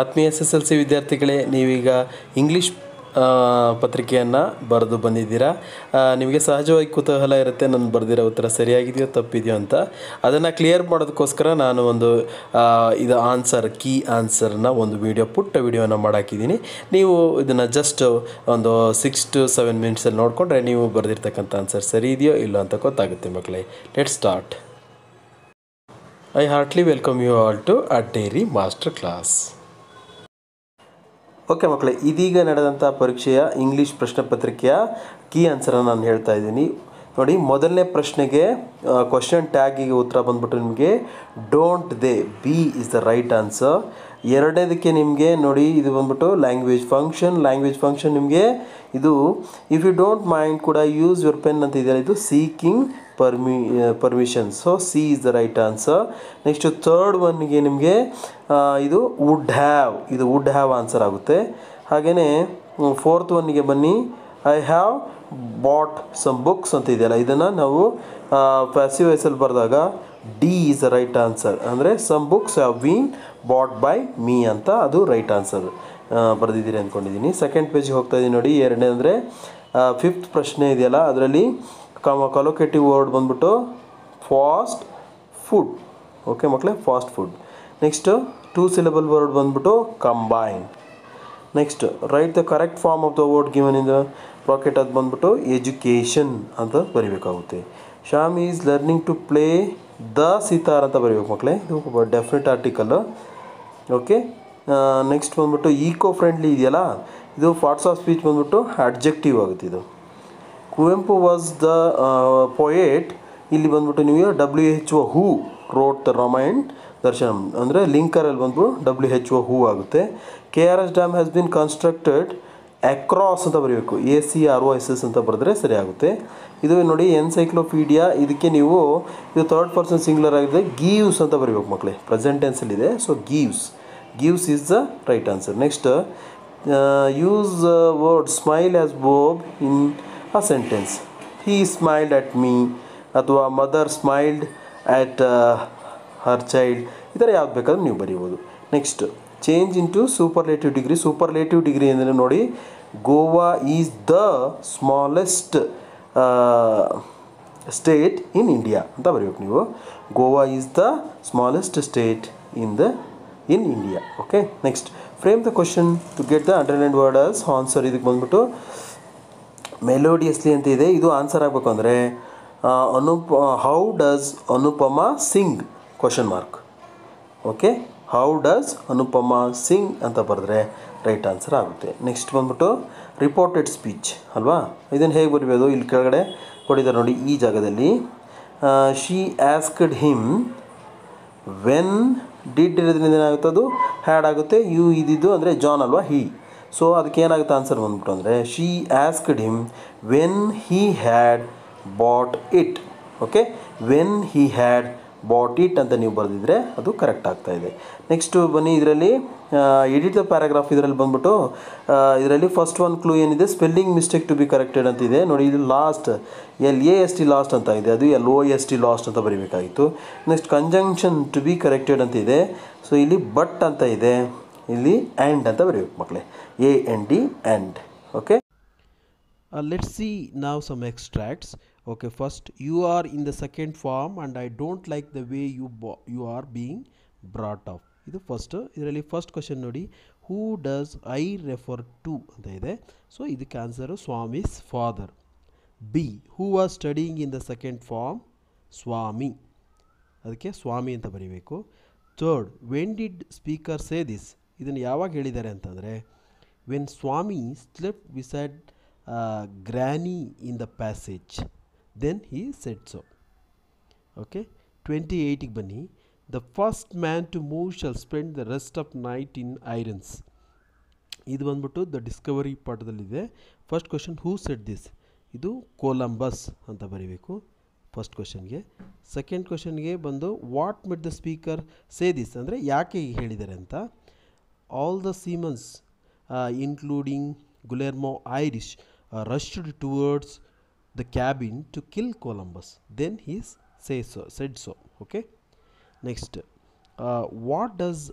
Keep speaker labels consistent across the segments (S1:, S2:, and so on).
S1: ಆತ್ಮೀಯ S S L C ವಿದ್ಯಾರ್ಥಿಗಳೇ, ನೀವೀಗ ಇಂಗ್ಲೀಷ್ ಪತ್ರಿಕೆಯನ್ನು ಬರೆದು ಬಂದಿದ್ದೀರಾ? ನಿಮಗೆ ಸಹಜವಾಗಿ ಕುತೂಹಲ ಇರುತ್ತೆ, ನಾನು ಬರೆದಿರೋ ಉತ್ತರ ಸರಿಯಾಗಿದೆಯೋ ತಪ್ಪಿದೆಯೋ ಅಂತ. ಅದನ್ನು ಕ್ಲಿಯರ್ ಮಾಡೋದಕ್ಕೋಸ್ಕರ ನಾನು ಒಂದು ಇದು ಆನ್ಸರ್ ಕೀ ಆನ್ಸರ್ನ ಒಂದು ವಿಡಿಯೋ ಪುಟ್ಟ ವಿಡಿಯೋನ ಮಾಡಾಕಿದ್ದೀನಿ. ನೀವು ಇದನ್ನು ಜಸ್ಟ್ ಒಂದು ಸಿಕ್ಸ್ ಟು ಸೆವೆನ್ ಮಿನಿಟ್ಸಲ್ಲಿ ನೋಡಿಕೊಂಡ್ರೆ ನೀವು ಬರೆದಿರ್ತಕ್ಕಂಥ ಆನ್ಸರ್ ಸರಿ ಇದೆಯೋ ಇಲ್ಲೋ ಅಂತ ಗೊತ್ತಾಗುತ್ತೆ ಮಕ್ಕಳೇ. Let start I heartly welcome you all to at diary master class okay ಮಕ್ಕಳೇ, ಇದೀಗ ನಡೆದಂಥ ಪರೀಕ್ಷೆಯ ಇಂಗ್ಲೀಷ್ ಪ್ರಶ್ನೆ ಪತ್ರಿಕೆಯ ಕೀ ಆನ್ಸರನ್ನು ನಾನು ಹೇಳ್ತಾ ಇದ್ದೀನಿ. ನೋಡಿ, ಮೊದಲನೇ ಪ್ರಶ್ನೆಗೆ ಕ್ವಶನ್ ಟ್ಯಾಗಿಗೆ ಉತ್ತರ ಬಂದ್ಬಿಟ್ಟು ನಿಮಗೆ don't they B is the right answer ಎರಡನೇದಕ್ಕೆ ನಿಮಗೆ, ನೋಡಿ, ಇದು ಬಂದ್ಬಿಟ್ಟು ಲ್ಯಾಂಗ್ವೇಜ್ ಫಂಕ್ಷನ್ ಲ್ಯಾಂಗ್ವೇಜ್ ಫಂಕ್ಷನ್ ನಿಮಗೆ ಇದು ಇಫ್ ಯು ಡೋಂಟ್ ಮೈಂಡ್ ಕೂಡ ಯೂಸ್ ಯುವರ್ ಪೆನ್ ಅಂತ ಇದೆಯಲ್ಲ, ಇದು seeking permission so C is the right answer next third ಒನ್ಗೆ ನಿಮಗೆ ಇದು ವುಡ್ ಹ್ಯಾವ್ ಇದು ವುಡ್ ಹ್ಯಾವ್ ಆನ್ಸರ್ ಆಗುತ್ತೆ. ಹಾಗೆಯೇ ಫೋರ್ತ್ ಒನ್ಗೆ ಬನ್ನಿ. I have bought some books ಅಂತ ಇದೆಯಲ್ಲ, ಇದನ್ನು ನಾವು ಪ್ಯಾಸಿವ್ ವಯಸ್ಸಲ್ಲಿ ಬರೆದಾಗ D is the right answer ಅಂದರೆ some books have been bought by me ಅಂತ ಅದು ರೈಟ್ ಆನ್ಸರ್ ಬರೆದಿದ್ದೀರಿ ಅಂದ್ಕೊಂಡಿದ್ದೀನಿ ಸೆಕೆಂಡ್ ಪೇಜಿಗೆ ಹೋಗ್ತಾ ಇದ್ದೀನಿ ನೋಡಿ. ಎರಡನೇ ಅಂದರೆ ಫಿಫ್ತ್ ಪ್ರಶ್ನೆ ಇದೆಯಲ್ಲ, ಅದರಲ್ಲಿ ಕಲೋಕೇಟಿವ್ ವರ್ಡ್ ಬಂದ್ಬಿಟ್ಟು ಫಾಸ್ಟ್ ಫುಡ್ ಓಕೆ ಮಕ್ಕಳೇ fast food next two syllable word ಬಂದ್ಬಿಟ್ಟು combine next write the correct form of the word given in the bracket ಅದು ಬಂದ್ಬಿಟ್ಟು ಎಜುಕೇಷನ್ ಅಂತ ಬರಿಬೇಕಾಗುತ್ತೆ. Shyam is learning to play the sitar ಅಂತ ಬರಿಬೇಕು ಮಕ್ಕಳೇ ಇದು ಡೆಫಿನೆಟ್ ಆರ್ಟಿಕಲ್ ಓಕೆ ನೆಕ್ಸ್ಟ್ ಬಂದ್ಬಿಟ್ಟು eco friendly ಇದೆಯಲ್ಲ? ಇದು ಪಾರ್ಟ್ಸ್ ಆಫ್ ಸ್ಪೀಚ್ ಬಂದ್ಬಿಟ್ಟು ಅಡ್ಜೆಕ್ಟಿವ್ ಆಗುತ್ತೆ ಇದು. ಕುವೆಂಪು ವಾಸ್ ದ ಪೊಯೇಟ್ ಇಲ್ಲಿ ಬಂದ್ಬಿಟ್ಟು ನೀವು W H O who wrote the Ramayan Darshanam. ಅಂದರೆ ಲಿಂಕರಲ್ಲಿ ಬಂದ್ಬಿಟ್ಟು ಡಬ್ಲ್ಯೂ ಎಚ್ ಒ ಹೂ ಆಗುತ್ತೆ. K R S dam has been constructed across ಅಂತ ಬರೀಬೇಕು. A C R O S S ಅಂತ ಬರೆದ್ರೆ ಸರಿ ಆಗುತ್ತೆ ಇದು ನೋಡಿ ಎನ್ಸೈಕ್ಲೋಪೀಡಿಯಾ ಇದಕ್ಕೆ ನೀವು, ಇದು ಥರ್ಡ್ ಪರ್ಸನ್ ಸಿಂಗ್ಲರ್ ಆಗಿದೆ. ಗೀವ್ಸ್ ಅಂತ ಬರೀಬೇಕು ಮಕ್ಕಳೇ present ಟೆನ್ಸಲ್ಲಿದೆ so gives gives is the right answer next use word smile as verb in a sentence he smiled at me ಅಥವಾ mother smiled at her child ಈ ಥರ ಯಾವ್ದು ಬೇಕಾದ್ರೂ ನೀವು ಬರೀಬೋದು. Next change into superlative degree superlative degree ಅಂದರೆ ನೋಡಿ Goa is the smallest state in India ಅಂತ ಬರೀಬೇಕು ನೀವು. Goa is the smallest state in the in India okay next frame the question to get the underline word as answer ಇದಕ್ಕೆ ಬಂದ್ಬಿಟ್ಟು melodiously ಅಂತ ಇದೆ. ಇದು ಆನ್ಸರ್ ಆಗಬೇಕು ಅಂದರೆ Anupa how does Anupama Singh question mark okay how does Anupama Singh ಅಂತ ಬರೆದ್ರೆ right answer ಆಗುತ್ತೆ. ನೆಕ್ಸ್ಟ್ ಬಂದ್ಬಿಟ್ಟು ರಿಪೋರ್ಟೆಡ್ ಸ್ಪೀಚ್ ಅಲ್ವಾ? ಇದನ್ನು ಹೇಗೆ ಬರಿಬೋದು? ಇಲ್ಲಿ ಕೆಳಗಡೆ ಕೊಟ್ಟಿದ್ದಾರೆ ನೋಡಿ ಈ ಜಾಗದಲ್ಲಿ. She asked him when did ಇರೋದ್ರಿಂದ ಏನಾಗುತ್ತೆ ಅದು? ಹ್ಯಾಡ್ ಆಗುತ್ತೆ. ಯು ಇದಿದ್ದು ಅಂದರೆ ಜಾನ್ ಅಲ್ವಾ? ಹಿ ಸೊ ಅದಕ್ಕೆ ಏನಾಗುತ್ತೆ ಆನ್ಸರ್ ಬಂದ್ಬಿಟ್ಟು ಅಂದರೆ she asked him when he had bought it okay when he had bought it ಅಂತ ನೀವು ಬರೆದಿದ್ರೆ ಅದು ಕರೆಕ್ಟ್ ಆಗ್ತಾ ಇದೆ. ನೆಕ್ಸ್ಟು ಬನ್ನಿ, ಇದರಲ್ಲಿ ಎಡಿಟ್ ದ ಪ್ಯಾರಾಗ್ರಾಫ್ ಇದರಲ್ಲಿ ಬಂದ್ಬಿಟ್ಟು ಇದರಲ್ಲಿ ಫಸ್ಟ್ ಒನ್ ಕ್ಲೂ ಏನಿದೆ? Spelling mistake to be corrected ಅಂತ ಇದೆ. ನೋಡಿ, ಇದು last L A S T last ಅಂತ ಇದೆ. ಅದು L O S T lost ಅಂತ ಬರೀಬೇಕಾಗಿತ್ತು. Next conjunction to be corrected ಅಂತ ಇದೆ. ಸೊ ಇಲ್ಲಿ ಬಟ್ ಅಂತ ಇದೆ. ಇಲ್ಲಿ ಆ್ಯಂಡ್ ಅಂತ ಬರೀಬೇಕು ಮಕ್ಕಳೇ. A N D and
S2: okay let see ನಾವ್ some extracts okay first you are in the second form and I don't like the way you ಬಾ you are being brought up. ಇದು first ಇದರಲ್ಲಿ first question ನೋಡಿ. Who does I refer to ಅಂತ ಇದೆ. So ಇದಕ್ಕೆ answer Swami's father B who are studying in the second form Swami. ಅದಕ್ಕೆ ಸ್ವಾಮಿ ಅಂತ ಬರೀಬೇಕು. Third when did speaker say this ಇದನ್ನು ಯಾವಾಗ ಹೇಳಿದ್ದಾರೆ ಅಂತಂದರೆ when Swami slip beside granny in the passage then he said so okay twenty ಏಯ್ಟಿಗೆ ಬನ್ನಿ. The first man to move shall spend the rest of night in irons ಇದು ಬಂದ್ಬಿಟ್ಟು the discovery ಪಾಠದಲ್ಲಿದೆ. First question who said this ಇದು Columbus ಅಂತ ಬರೀಬೇಕು first ಕ್ವಶನ್ಗೆ second ಕ್ವಶನ್ಗೆ ಬಂದು what made the speaker say this ಅಂದರೆ ಯಾಕೆ ಹೇಳಿದ್ದಾರೆ ಅಂತ? all the seamen including Guillermo Irish rushed towards the cabin to kill Columbus then he's say so said so okay next what does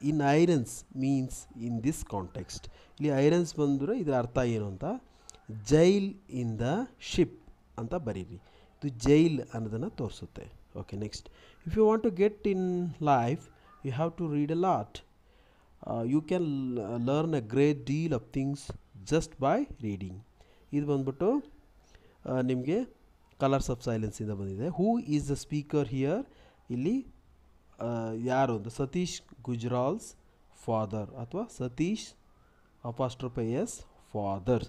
S2: in irons means in this context ಇಲ್ಲಿ irons ಬಂದರೆ ಇದರ ಅರ್ಥ ಏನು ಅಂತ ಜೈಲ್ ಇನ್ ದ ಶಿಪ್ ಅಂತ ಬರೀರಿ ಇದು jail ಅನ್ನೋದನ್ನು ತೋರಿಸುತ್ತೆ okay next if you want to get in life you have to read a lot you can learn a great deal of things just by reading ಇದು ಬಂದ್ಬಿಟ್ಟು ನಿಮಗೆ colours of ಸೈಲೆನ್ಸಿಂದ ಬಂದಿದೆ. Who is the speaker here ಇಲ್ಲಿ ಯಾರು ಅಂತ? Satish Gujral's father ಅಥವಾ Satish apostrophe s father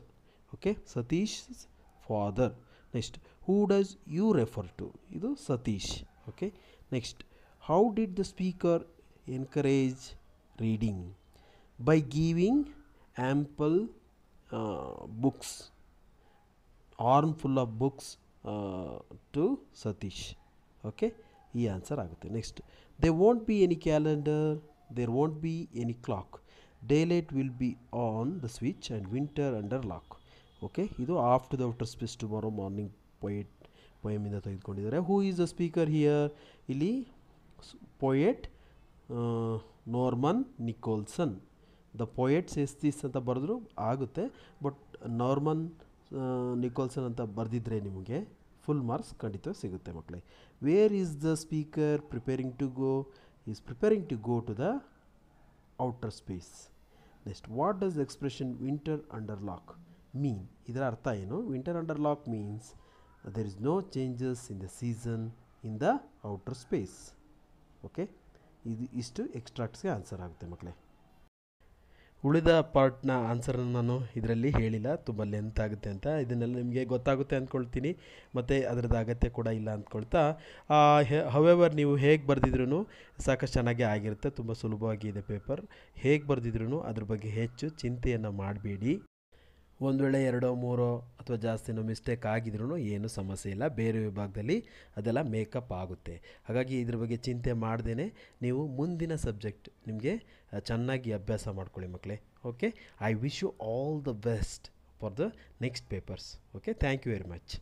S2: okay Satish father next who does you refer to ಇದು Satish. Okay next how did the speaker encourage reading by giving ample books armful of books to Satish okay ಈ answer ಆಗುತ್ತೆ next they won't be any calendar there won't be any clock daylight will be on the switch and winter under lock okay ಇದು off to the outer space tomorrow morning poet ಪೊಯಮಿಂದ ತೆಗೆದುಕೊಂಡಿದ್ದಾರೆ. Who is the speaker here ಇಲ್ಲಿ poet Norman Nicholson. The poets ಎಸ್ತೀಸ್ ಅಂತ ಬರೆದ್ರು, ಆಗುತ್ತೆ. But Norman Nicholson ಅಂತ ಬರೆದಿದ್ರೆ ನಿಮಗೆ full marks ಖಂಡಿತ ಸಿಗುತ್ತೆ ಮಕ್ಕಳೇ where is the speaker preparing to go is preparing to go to the outer space next what does expression winter under lock mean ಇದರ ಅರ್ಥ ಏನು? Winter under lock means there is no changes in the season in the outer space okay ಇದು ಇಷ್ಟು ಎಕ್ಸ್ಟ್ರಾಕ್ಟ್ಸ್ಗೆ answer ಆಗುತ್ತೆ ಮಕ್ಕಳೇ. ಉಳಿದ ಪಾರ್ಟ್ನ ಆನ್ಸರನ್ನು ನಾನು ಇದರಲ್ಲಿ ಹೇಳಿಲ್ಲ, ತುಂಬ ಲೆಂತ್ ಆಗುತ್ತೆ ಅಂತ. ಇದನ್ನೆಲ್ಲ ನಿಮಗೆ ಗೊತ್ತಾಗುತ್ತೆ ಅಂದ್ಕೊಳ್ತೀನಿ ಮತ್ತು ಅದರದ್ದು ಅಗತ್ಯ ಕೂಡ ಇಲ್ಲ ಅಂದ್ಕೊಳ್ತಾ ಹವೆವರ್ ನೀವು ಹೇಗೆ ಬರೆದಿದ್ರು ಸಾಕಷ್ಟು ಚೆನ್ನಾಗಿ ಆಗಿರುತ್ತೆ. ತುಂಬ ಸುಲಭವಾಗಿದೆ ಪೇಪರ್ ಹೇಗೆ ಬರೆದಿದ್ರು ಅದ್ರ ಬಗ್ಗೆ ಹೆಚ್ಚು ಚಿಂತೆಯನ್ನು ಮಾಡಬೇಡಿ. ಒಂದು ವೇಳೆ ಎರಡೋ, ಮೂರೋ ಅಥವಾ ಜಾಸ್ತಿನೋ ಮಿಸ್ಟೇಕ್ ಆಗಿದ್ರೂ ಏನು ಸಮಸ್ಯೆ ಇಲ್ಲ. ಬೇರೆ ವಿಭಾಗದಲ್ಲಿ ಅದೆಲ್ಲ ಮೇಕಪ್ ಆಗುತ್ತೆ. ಹಾಗಾಗಿ ಇದ್ರ ಬಗ್ಗೆ ಚಿಂತೆ ಮಾಡ್ದೇ ನೀವು ಮುಂದಿನ ಸಬ್ಜೆಕ್ಟ್ ನಿಮಗೆ ಚೆನ್ನಾಗಿ ಅಭ್ಯಾಸ ಮಾಡ್ಕೊಳ್ಳಿ ಮಕ್ಕಳೇ okay I wish you all the best for the next papers okay thank you very much